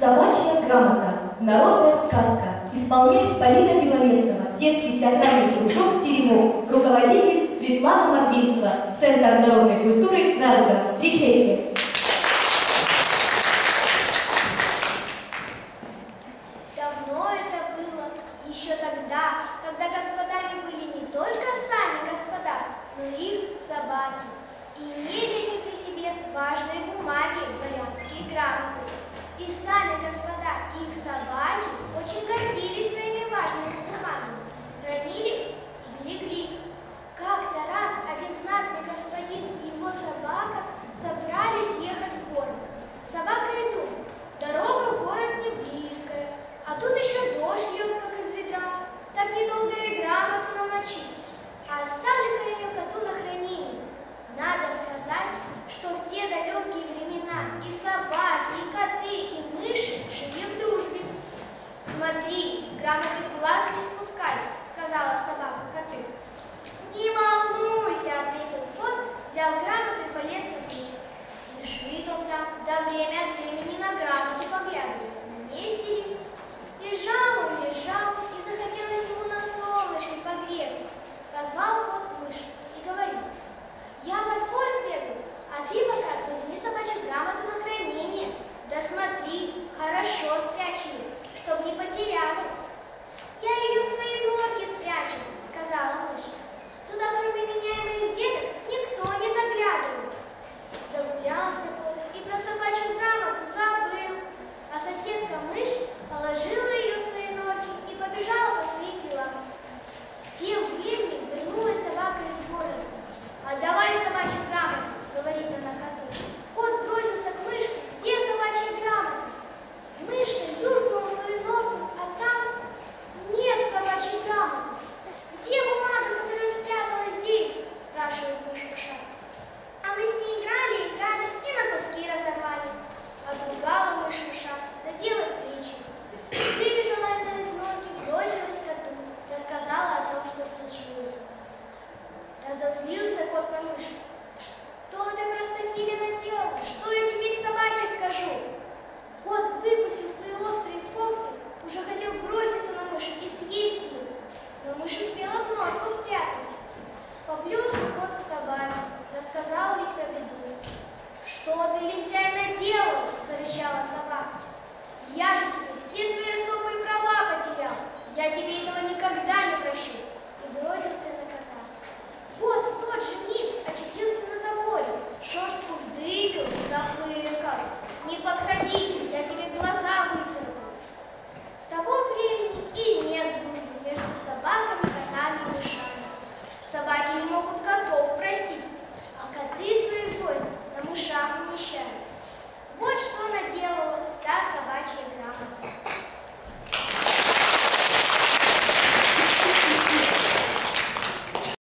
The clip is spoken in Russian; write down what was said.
Собачья грамота. Народная сказка. Исполняет Полина Беловесова. Детский театральный кружок «Теремок». Руководитель Светлана Матвинцева. Центр народной культуры «Радуга». Встречайте! dramatik ulas «Что ты, лентяй, наделал?» – завещала собака.